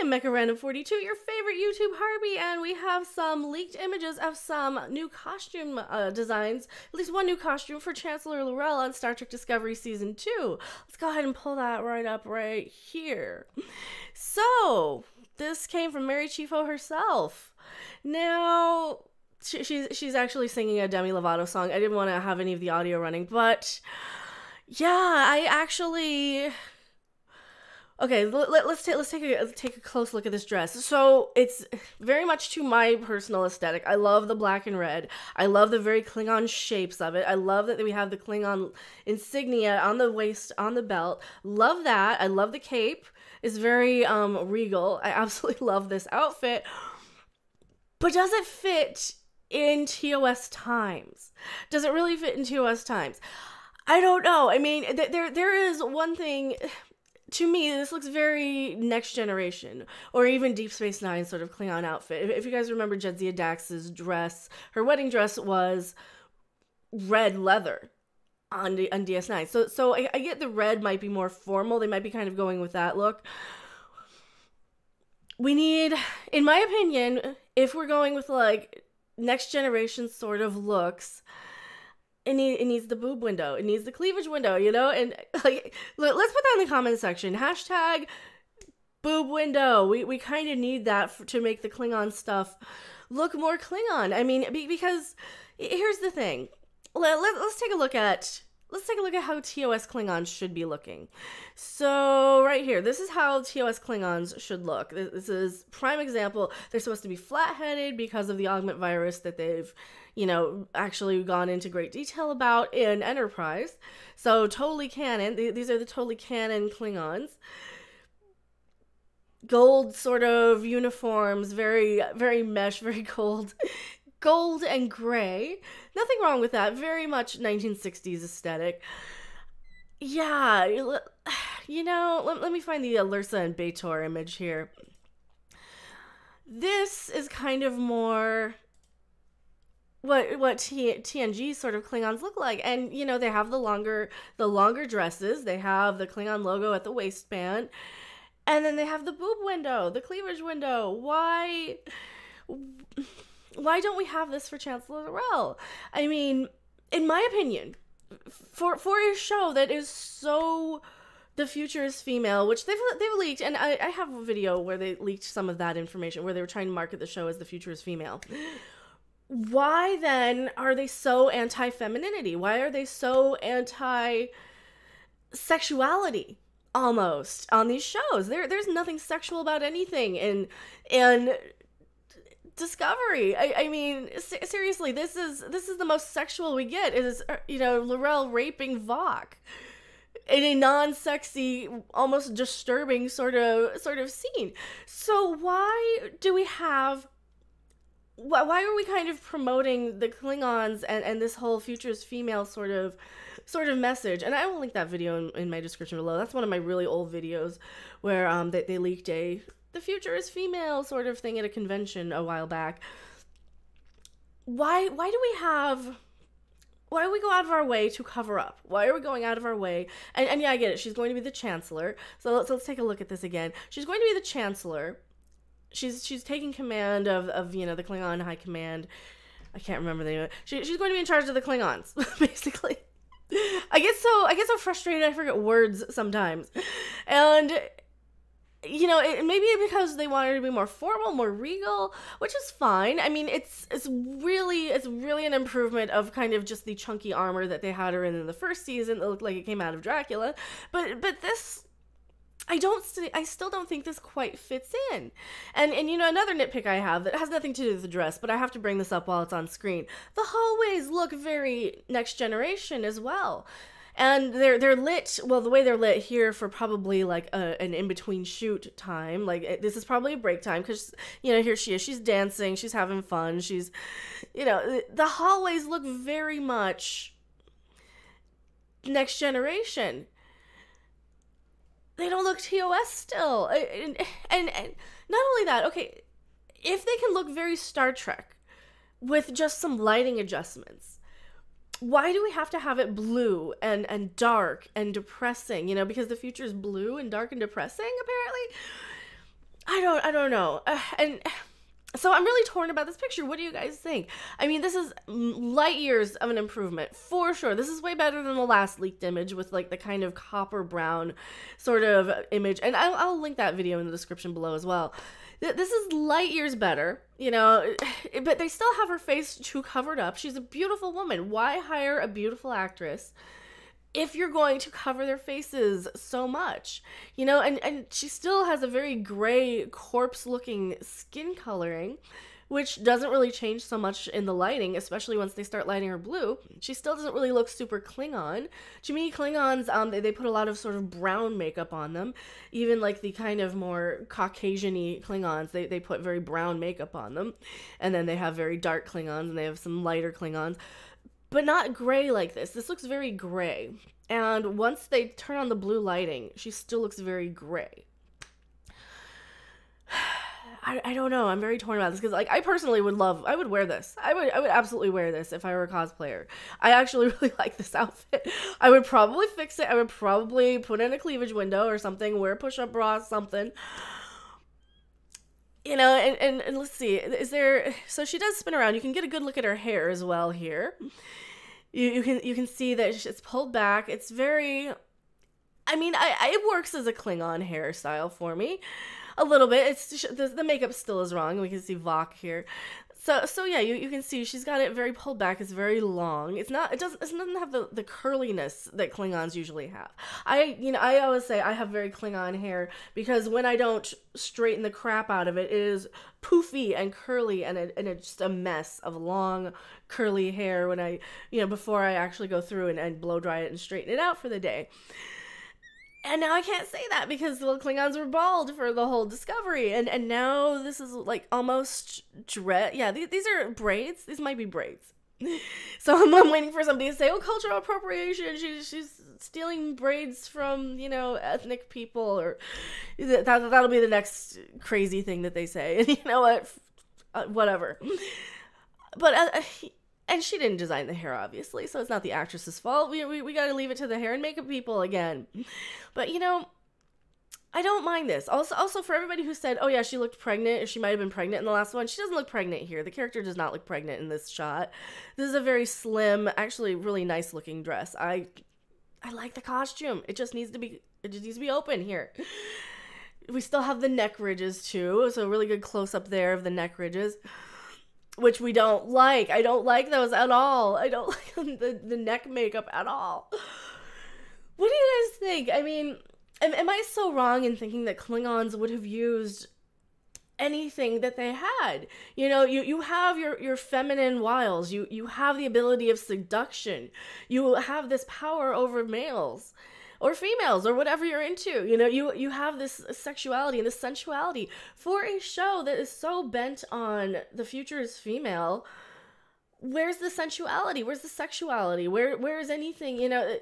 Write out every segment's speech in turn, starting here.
am Mecha Random 42, your favorite YouTube Harpy, and we have some leaked images of some new costume uh, designs. At least one new costume for Chancellor L'Rell on Star Trek Discovery Season 2. Let's go ahead and pull that right up right here. So, this came from Mary Chieffo herself. Now, she, she's she's actually singing a Demi Lovato song. I didn't want to have any of the audio running, but yeah, I actually Okay, let, us take let's take a take a close look at this dress. So it's very much to my personal aesthetic. I love the black and red. I love the very Klingon shapes of it. I love that we have the Klingon insignia on the waist, on the belt. Love that. I love the cape. It's very um regal. I absolutely love this outfit. But does it fit in TOS times? Does it really fit in TOS times? I don't know. I mean, th- there there is one thing to me, this looks very next generation, or even Deep Space Nine sort of Klingon outfit. If, if you guys remember Jadzia Dax's dress, her wedding dress was red leather on the, on DS9. So so I, I get the red might be more formal. They might be kind of going with that look. We need, in my opinion, if we're going with like next generation sort of looks, it, need, it needs the boob window. It needs the cleavage window, you know? And like, let's put that in the comment section. Hashtag boob window. We, we kind of need that to make the Klingon stuff look more Klingon. I mean, because here's the thing. Let, let, let's take a look at let's take a look at how TOS Klingons should be looking. So right here, this is how TOS Klingons should look. This is prime example. They're supposed to be flat-headed because of the augment virus that they've you know, actually gone into great detail about in Enterprise. So totally canon. These are the totally canon Klingons. Gold sort of uniforms, very very mesh, very gold. Gold and gray. Nothing wrong with that. Very much 1960s aesthetic. Yeah, you know, let, let me find the Lursa and B'Etor image here. This is kind of more what what T- TNG sort of Klingons look like. And you know, they have the longer the longer dresses, they have the Klingon logo at the waistband, and then they have the boob window, the cleavage window. Why why don't we have this for Chancellor L'Rell? I mean, in my opinion, for for a show that is so the future is female, which they've they've leaked, and I, I have a video where they leaked some of that information where they were trying to market the show as the future is female why then are they so anti femininity? Why are they so anti sexuality almost on these shows? There there's nothing sexual about anything in and discovery i, I mean seriously this is this is the most sexual we get is uh, you know L'Rell raping Voq in a non-sexy almost disturbing sort of sort of scene so why do we have why are we kind of promoting the Klingons and, and this whole futurist female sort of sort of message? And I will link that video in, in my description below. That's one of my really old videos where um they, they leaked a the future is female sort of thing at a convention a while back. Why why do we have why do we go out of our way to cover up? Why are we going out of our way? And, and yeah, I get it. She's going to be the chancellor. So let's, let's take a look at this again. She's going to be the chancellor she's she's taking command of of you know the Klingon High Command. I can't remember the name. She, she's going to be in charge of the Klingons, basically. I get so I get so frustrated. I forget words sometimes, and you know it, maybe because they wanted to be more formal, more regal, which is fine. I mean, it's it's really it's really an improvement of kind of just the chunky armor that they had her in in the first season. It looked like it came out of Dracula, but but this I don't st- I still don't think this quite fits in. And and you know another nitpick I have that has nothing to do with the dress, but I have to bring this up while it's on screen. The hallways look very next generation as well. And they're they're lit well the way they're lit here for probably like a, an in between shoot time like it, this is probably a break time because you know here she is she's dancing she's having fun she's you know the hallways look very much next generation they don't look TOS still. And, and, and not only that, okay, if they can look very Star Trek with just some lighting adjustments, why do we have to have it blue and and dark and depressing? You know, because the future is blue and dark and depressing apparently. I don't I don't know. Uh, and so I'm really torn about this picture. What do you guys think? I mean, this is light years of an improvement for sure. This is way better than the last leaked image with like the kind of copper brown sort of image. And I'll, I'll link that video in the description below as well. This is light years better, you know, but they still have her face too covered up. She's a beautiful woman. Why hire a beautiful actress? If you're going to cover their faces so much you know and and she still has a very gray corpse looking skin coloring which doesn't really change so much in the lighting especially once they start lighting her blue. She still doesn't really look super klingon. To me klingons um they, they put a lot of sort of brown makeup on them. Even like the kind of more caucasian-y klingons they, they put very brown makeup on them. And then they have very dark klingons and they have some lighter klingons but not gray like this. This looks very gray. And once they turn on the blue lighting, she still looks very gray. I, I don't know. I'm very torn about this because like I personally would love I would wear this. I would I would absolutely wear this if I were a cosplayer. I actually really like this outfit. I would probably fix it. I would probably put in a cleavage window or something, wear push-up bra, something you know and, and, and let's see is there so she does spin around. You can get a good look at her hair as well here. You, you can you can see that it's pulled back. It's very i mean I, I it works as a klingon hairstyle for me a little bit it's the, the makeup still is wrong we can see Voq here so so yeah, you, you can see she's got it very pulled back. It's very long. It's not it doesn't it doesn't have the, the curliness that Klingons usually have. I you know I always say I have very Klingon hair because when I don't straighten the crap out of it, it is poofy and curly and it, and it's just a mess of long curly hair when I you know before I actually go through and, and blow dry it and straighten it out for the day. And now I can't say that because the little Klingons were bald for the whole discovery, and and now this is like almost dread. Yeah, these, these are braids. These might be braids. So I'm, I'm waiting for somebody to say, "Oh, cultural appropriation." She's she's stealing braids from you know ethnic people, or that that'll be the next crazy thing that they say. And you know what, uh, whatever. But uh, and she didn't design the hair obviously so it's not the actress's fault. We, we, we gotta leave it to the hair and makeup people again. But you know i don't mind this. Also also for everybody who said oh yeah she looked pregnant she might have been pregnant in the last one she doesn't look pregnant here. The character does not look pregnant in this shot. This is a very slim actually really nice looking dress. I i like the costume. It just needs to be it just needs to be open here. We still have the neck ridges too so really good close up there of the neck ridges which we don't like. I don't like those at all. I don't like the, the neck makeup at all. What do you guys think? I mean, am, am I so wrong in thinking that Klingons would have used anything that they had? You know, you, you have your, your feminine wiles, you, you have the ability of seduction, you have this power over males or females or whatever you're into. You know, you you have this sexuality and this sensuality for a show that is so bent on the future is female. Where's the sensuality? Where's the sexuality? Where where is anything? You know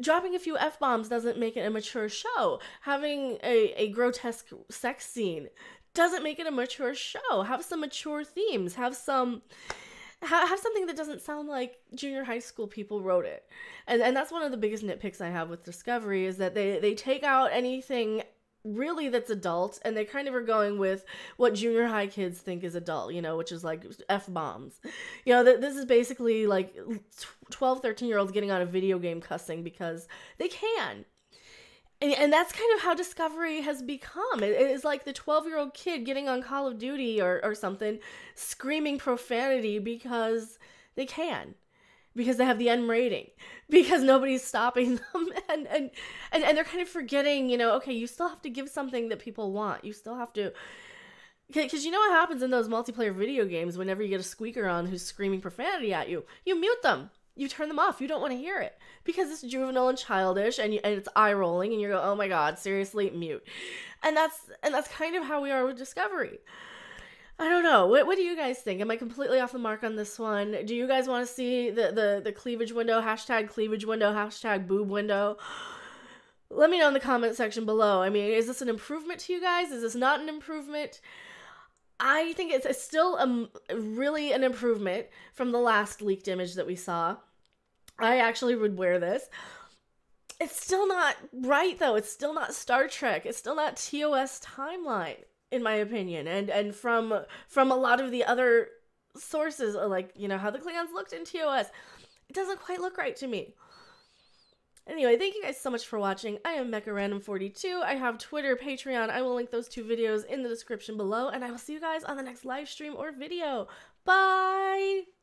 dropping a few f bombs doesn't make it a mature show. Having a, a grotesque sex scene doesn't make it a mature show. Have some mature themes. Have some have something that doesn't sound like junior high school people wrote it. And and that's one of the biggest nitpicks I have with Discovery is that they they take out anything really that's adult and they kind of are going with what junior high kids think is adult you know which is like f-bombs you know th- this is basically like 12 13 year olds getting on a video game cussing because they can and, and that's kind of how discovery has become. It is like the 12 year old kid getting on call of duty or, or something screaming profanity because they can because they have the M rating because nobody's stopping them. And, and and and they're kind of forgetting you know okay you still have to give something that people want. You still have to because you know what happens in those multiplayer video games whenever you get a squeaker on who's screaming profanity at you? You mute them you turn them off. You don't want to hear it because it's juvenile and childish, and, you, and it's eye rolling, and you go, "Oh my god, seriously, mute." And that's and that's kind of how we are with Discovery. I don't know. What, what do you guys think? Am I completely off the mark on this one? Do you guys want to see the, the, the cleavage window? Hashtag cleavage window, hashtag boob window. Let me know in the comment section below. I mean, is this an improvement to you guys? Is this not an improvement? I think it's, it's still a, really an improvement from the last leaked image that we saw. I actually would wear this. It's still not right though. It's still not Star Trek. It's still not TOS timeline. in my opinion. And and from from a lot of the other sources, uh, like you know how the Klingons looked in TOS, it doesn't quite look right to me. Anyway, thank you guys so much for watching. I am Mecha Random 42 I have Twitter, Patreon. I will link those two videos in the description below, and I will see you guys on the next live stream or video. Bye!